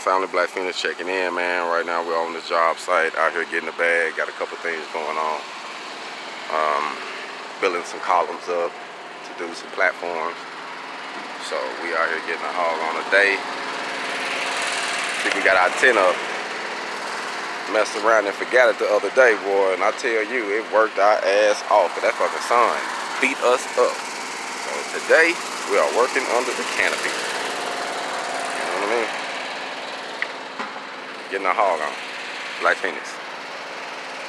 Family Black Feniks checking in, man. Right now we're on the job site, out here getting the bag. Got a couple things going on. Um, building some columns up to do some platforms. So we out here getting a hog on a day. See, we got our tent up. Messed around and forgot it the other day, boy. And I tell you, it worked our ass off. That fucking sun beat us up. So today, we are working under the canopy. You know what I mean? Getting a hog on. Black Feniks.